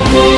Whoa.